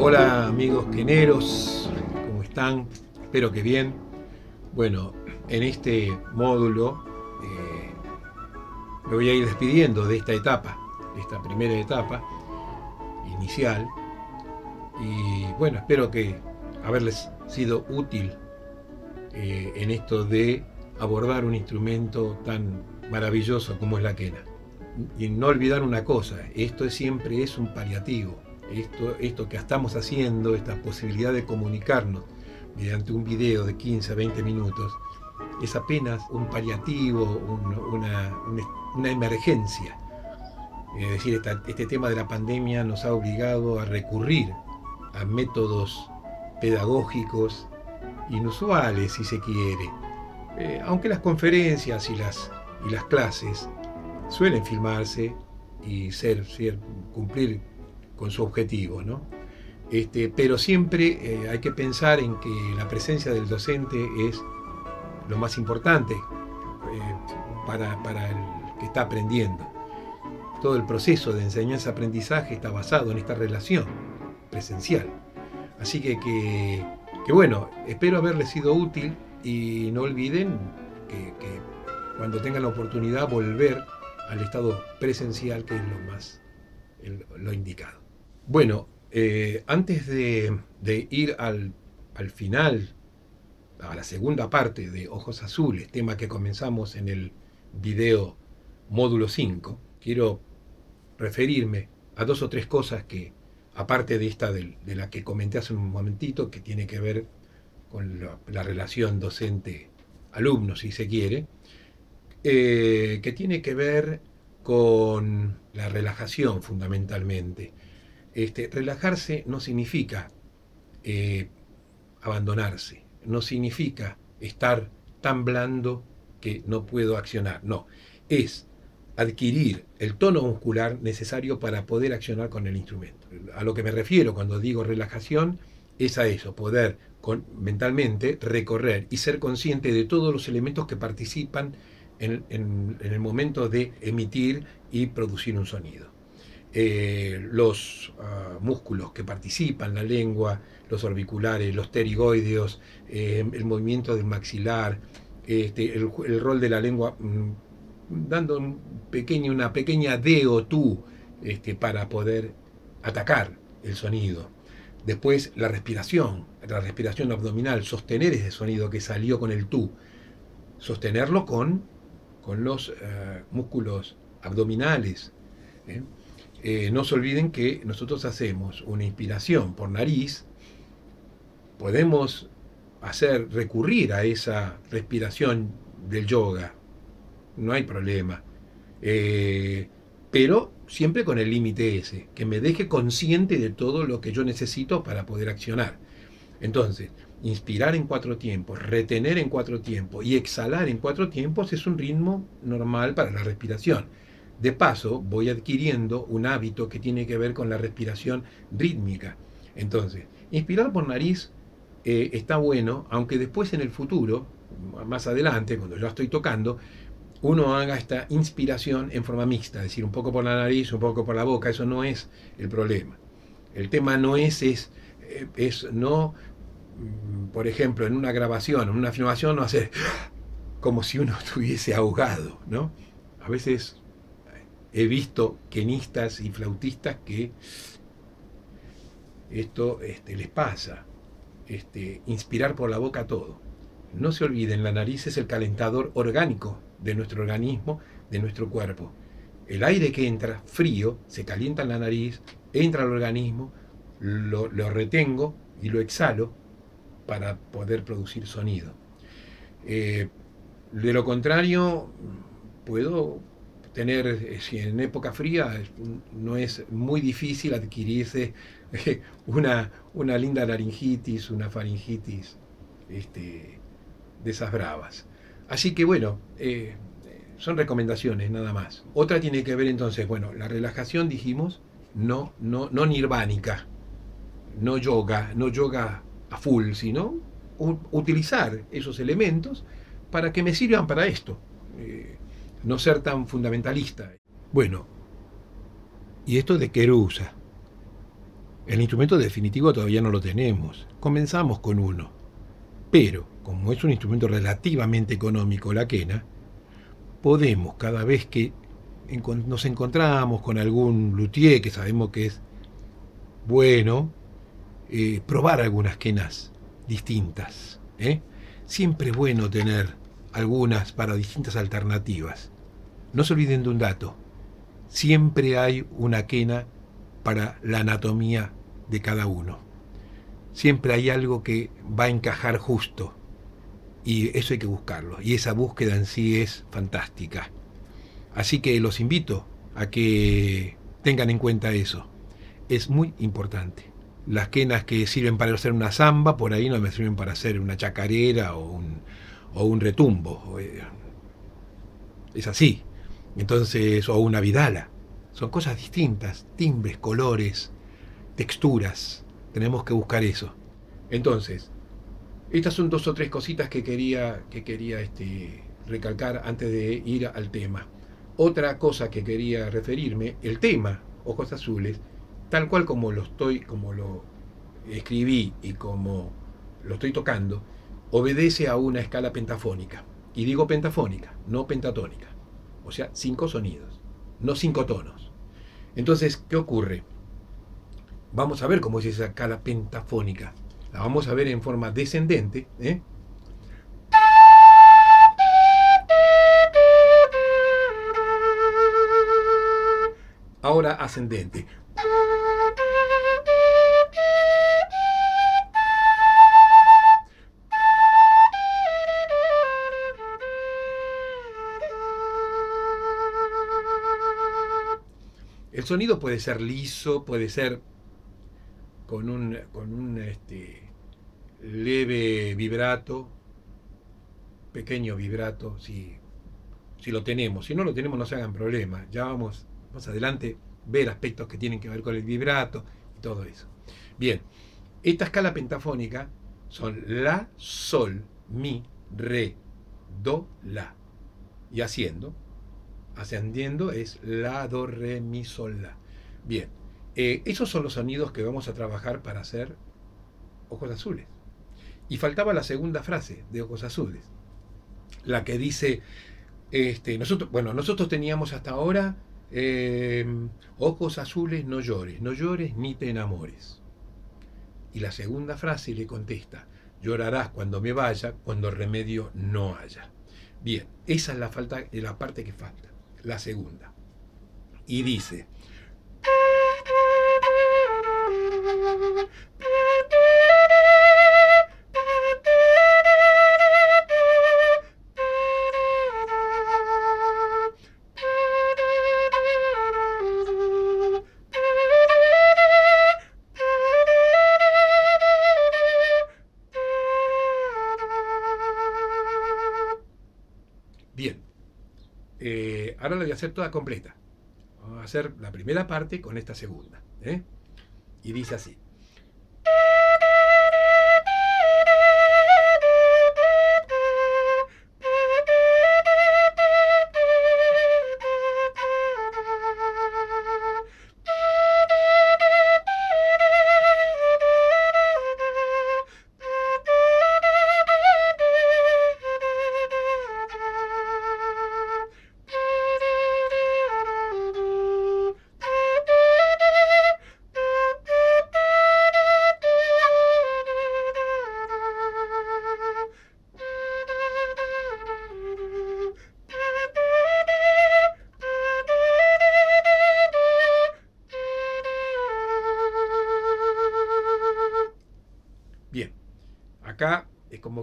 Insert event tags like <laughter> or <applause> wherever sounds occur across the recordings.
Hola amigos queneros, ¿cómo están? Espero que bien. Bueno, en este módulo eh, me voy a ir despidiendo de esta etapa, de esta primera etapa inicial. Y bueno, espero que haberles sido útil eh, en esto de abordar un instrumento tan maravilloso como es la quena. Y no olvidar una cosa, esto siempre es un paliativo esto, esto que estamos haciendo, esta posibilidad de comunicarnos mediante un video de 15 a 20 minutos, es apenas un paliativo, una, emergencia. Es decir, este tema de la pandemia nos ha obligado a recurrir a métodos pedagógicos inusuales, si se quiere. Eh, aunque las conferencias y las, y las clases suelen filmarse y ser, ser cumplir con su objetivo, ¿no? Este, pero siempre eh, hay que pensar en que la presencia del docente es lo más importante eh, para, el que está aprendiendo. Todo el proceso de enseñanza-aprendizaje está basado en esta relación presencial. Así que, que, bueno, espero haberle sido útil y no olviden que, cuando tengan la oportunidad volver al estado presencial, que es lo más lo indicado. Bueno, eh, antes de, ir al, final, a la segunda parte de Ojos Azules, tema que comenzamos en el video módulo 5, quiero referirme a dos o tres cosas que, aparte de esta de, la que comenté hace un momentito, que tiene que ver con la, relación docente-alumno, si se quiere, eh, que tiene que ver con la relajación fundamentalmente. Este, relajarse no significa eh, abandonarse, no significa estar tan blando que no puedo accionar, no, es adquirir el tono muscular necesario para poder accionar con el instrumento. A lo que me refiero cuando digo relajación es a eso, poder mentalmente recorrer y ser consciente de todos los elementos que participan en el momento de emitir y producir un sonido. Eh, los ah, músculos que participan, la lengua, los orbiculares, los pterigoideos, eh, el movimiento del maxilar, este, el, rol de la lengua, mm, dando pequeño, una pequeña D o tú este, para poder atacar el sonido. Después la respiración, la respiración abdominal, sostener ese sonido que salió con el tú, sostenerlo con, con los eh, músculos abdominales. No se olviden que nosotros hacemos una inspiración por nariz, podemos hacer recurrir a esa respiración del yoga, no hay problema, eh, pero siempre con el límite ese, que me deje consciente de todo lo que yo necesito para poder accionar. Entonces, inspirar en cuatro tiempos, retener en cuatro tiempos y exhalar en cuatro tiempos es un ritmo normal para la respiración. De paso, voy adquiriendo un hábito que tiene que ver con la respiración rítmica. Entonces, inspirar por nariz eh, está bueno, aunque después en el futuro, más adelante, cuando yo estoy tocando, uno haga esta inspiración en forma mixta, es decir, un poco por la nariz, un poco por la boca, eso no es el problema. El tema no es, es, eh, es no, mm, por ejemplo, en una grabación, en una filmación, no hacer como si uno <laughs> estuviese ahogado, ¿no? A veces he visto quenistas y flautistas que esto este, les pasa, este, inspirar por la boca todo. No se olviden, la nariz es el calentador orgánico de nuestro organismo, de nuestro cuerpo. El aire que entra frío se calienta en la nariz, entra al organismo, lo, retengo y lo exhalo para poder producir sonido. Eh, de lo contrario, puedo tener, eh, si en época fría no es muy difícil adquirirse eh, <laughs> una, una linda laringitis, una faringitis este, de esas bravas. Así que bueno, eh, son recomendaciones nada más. Otra tiene que ver entonces, bueno, la relajación dijimos, no, no, no nirvánica, no yoga, no yoga a full, sino utilizar esos elementos para que me sirvan para esto. No ser tan fundamentalista. Bueno, ¿y esto de qué usa? El instrumento definitivo todavía no lo tenemos. Comenzamos con uno. Pero, como es un instrumento relativamente económico, la quena, podemos cada vez que nos encontramos con algún luthier que sabemos que es bueno, eh, probar algunas quenas distintas. ¿eh? Siempre es bueno tener algunas para distintas alternativas. No se olviden de un dato. Siempre hay una quena para la anatomía de cada uno. Siempre hay algo que va a encajar justo. Y eso hay que buscarlo. Y esa búsqueda en sí es fantástica. Así que los invito a que tengan en cuenta eso. Es muy importante. Las quenas que sirven para hacer una samba, por ahí no me sirven para hacer una chacarera o un, o un retumbo. Eh, es así. Entonces, o una vidala. Son cosas distintas, timbres, colores, texturas. Tenemos que buscar eso. Entonces, estas son dos o tres cositas que quería, que quería este, recalcar antes de ir al tema. Otra cosa que quería referirme, el tema, ojos azules, tal cual como lo estoy, como lo escribí y como lo estoy tocando, obedece a una escala pentafónica. Y digo pentafónica, no pentatónica. O sea, cinco sonidos, no cinco tonos. Entonces, ¿qué ocurre? Vamos a ver cómo es esa escala pentafónica. La vamos a ver en forma descendente. ¿eh? Ahora ascendente. Sonido puede ser liso, puede ser con un, con un este, leve vibrato, pequeño vibrato, si, si lo tenemos. Si no lo tenemos, no se hagan problemas. Ya vamos más adelante ver aspectos que tienen que ver con el vibrato y todo eso. Bien, esta escala pentafónica son la, sol, mi, re, do, la. Y haciendo ascendiendo es la, do, re, mi, sol, la. Bien, eh, esos son los sonidos que vamos a trabajar para hacer ojos azules. Y faltaba la segunda frase de ojos azules, la que dice, este, bueno, nosotros teníamos hasta ahora em, ojos azules, no llores, no llores ni te enamores. Y la segunda frase le contesta, llorarás cuando me vaya, cuando remedio no haya. Bien, esa es la, falta, la parte que falta la segunda. Y dice, ahora la voy a hacer toda completa. Vamos a hacer la primera parte con esta segunda. ¿eh? Y dice así.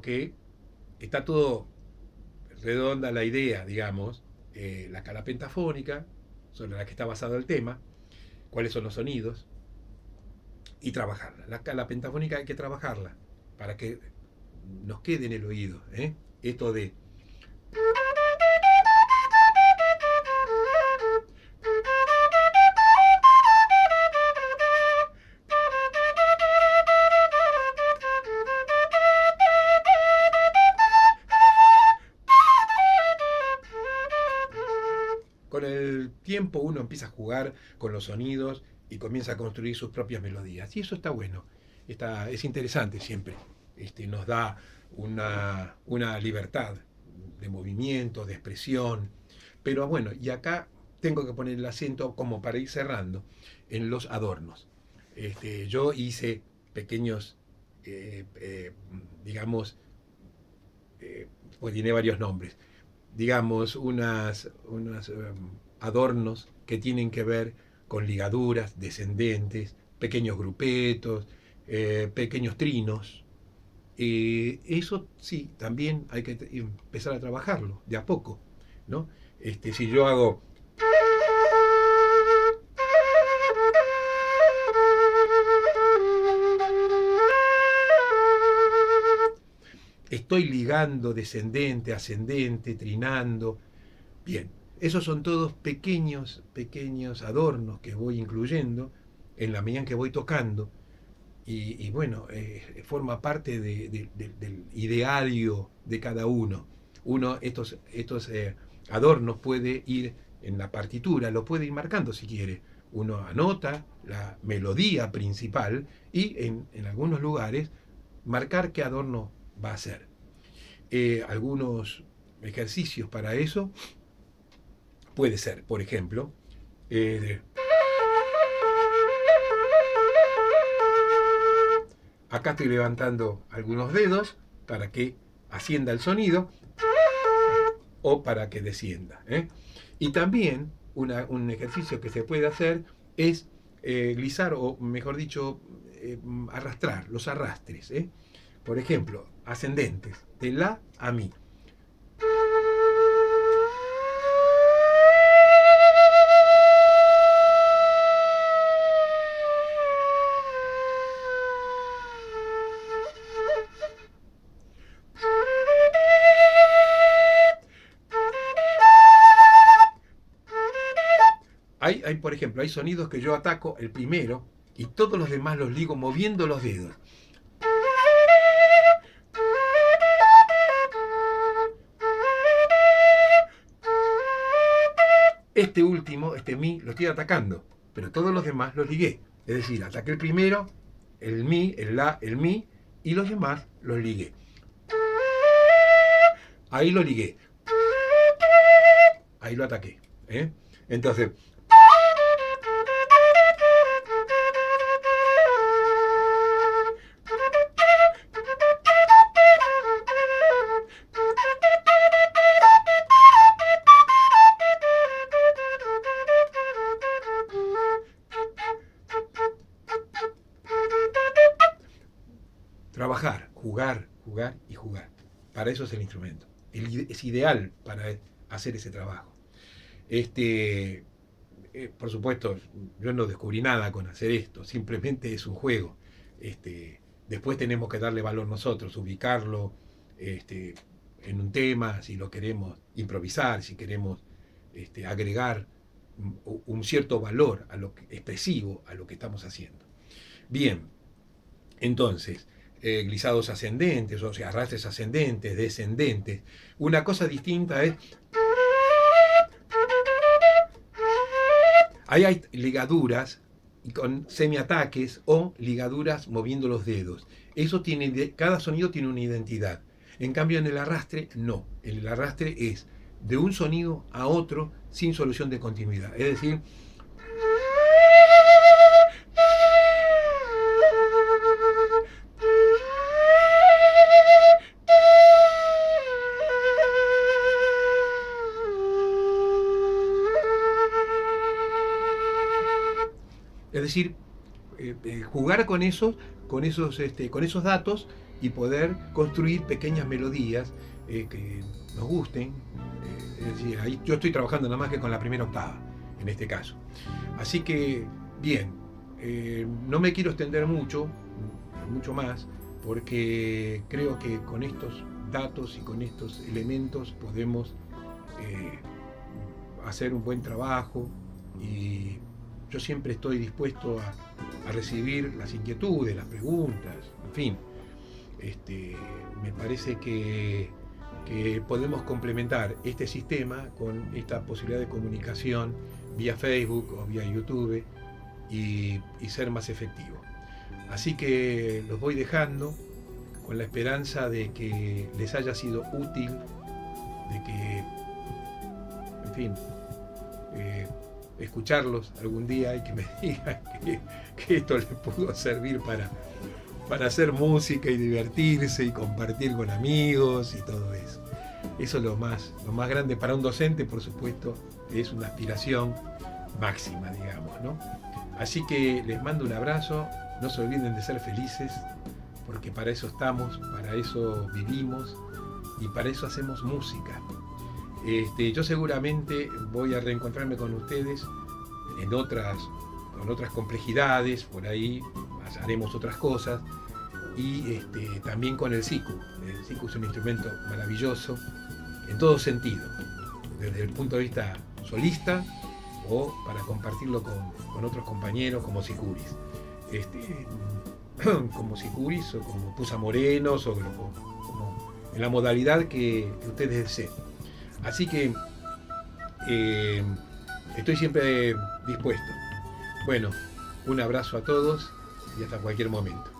Que está todo redonda la idea, digamos, eh, la escala pentafónica, sobre la que está basado el tema, cuáles son los sonidos, y trabajarla. La escala pentafónica hay que trabajarla para que nos quede en el oído. ¿eh? Esto de tiempo uno empieza a jugar con los sonidos y comienza a construir sus propias melodías. Y eso está bueno, está, es interesante siempre. Este, nos da una, una libertad de movimiento, de expresión. Pero bueno, y acá tengo que poner el acento como para ir cerrando en los adornos. Este, yo hice pequeños, eh, eh, digamos, eh, pues tiene varios nombres, digamos, unas, unos adornos que tienen que ver con ligaduras descendentes, pequeños grupetos, pequeños trinos. eso sí, también hay que empezar a trabajarlo de a poco. ¿no? Este, si yo hago estoy ligando descendente, ascendente, trinando. Bien, esos son todos pequeños, pequeños adornos que voy incluyendo en la medida en que voy tocando. Y, bueno, eh, forma parte del ideario de cada uno. Uno, estos, estos eh, adornos puede ir en la partitura, lo puede ir marcando si quiere. Uno anota la melodía principal y en, en algunos lugares marcar qué adorno va a ser. Eh, algunos ejercicios para eso puede ser, por ejemplo, eh, acá estoy levantando algunos dedos para que ascienda el sonido o para que descienda. ¿eh? Y también un ejercicio que se puede hacer es glisar o mejor dicho arrastrar los arrastres. Por ejemplo, ascendentes, de la a mi. Hay, hay, por ejemplo, hay sonidos que yo ataco el primero y todos los demás los ligo moviendo los dedos. Este último, este mi, lo estoy atacando, pero todos los demás los ligué. Es decir, ataqué el primero, el mi, el la, el mi, y los demás los ligué. Ahí lo ligué. Ahí lo ataqué. ¿eh? Entonces, Para eso es el instrumento. Es ideal para hacer ese trabajo. Este, eh, por supuesto, yo no descubrí nada con hacer esto, simplemente es un juego. Este, después tenemos que darle valor nosotros, ubicarlo este, en un tema, si lo queremos improvisar, si queremos este, agregar un cierto valor expresivo a lo que estamos haciendo. Bien, entonces, eh, glisados ascendentes, o sea, arrastres ascendentes, descendentes. Una cosa distinta es... Ahí hay ligaduras con semiataques o ligaduras moviendo los dedos. Eso tiene, cada sonido tiene una identidad. En cambio, en el arrastre, no. El arrastre es de un sonido a otro sin solución de continuidad. Es decir, decir, eh, eh, jugar con esos, con esos, este, con esos datos y poder construir pequeñas melodías eh, que nos gusten. es decir, ahí yo estoy trabajando nada más que con la primera octava, en este caso. Así que, bien, no me quiero extender mucho, mucho más, porque creo que con estos datos y con estos elementos podemos hacer un buen trabajo y yo siempre estoy dispuesto a, recibir las inquietudes, las preguntas, en fin. Este, me parece que podemos complementar este sistema con esta posibilidad de comunicación vía Facebook o vía YouTube y, ser más efectivo. Así que los voy dejando con la esperanza de que les haya sido útil, de que, en fin, eh, escucharlos algún día y que me <laughs> digan que, esto les pudo servir para, para hacer música y divertirse y compartir con amigos y todo eso. Eso es lo más, lo más grande para un docente, por supuesto, es una aspiración máxima, digamos, ¿no? Así que les mando un abrazo, no se olviden de ser felices, porque para eso estamos, para eso vivimos y para eso hacemos música. Este, yo seguramente voy a reencontrarme con ustedes en otras, con otras complejidades, por ahí haremos otras cosas, y este, también con el SICU. El SICU es un instrumento maravilloso en todo sentido, desde el punto de vista solista o para compartirlo con, otros compañeros como Sicuris. Este, <clears throat> como Sicuris o como Pusa Morenos o como, en la modalidad que, ustedes deseen. Así que eh, estoy siempre dispuesto. Bueno, un abrazo a todos y hasta cualquier momento.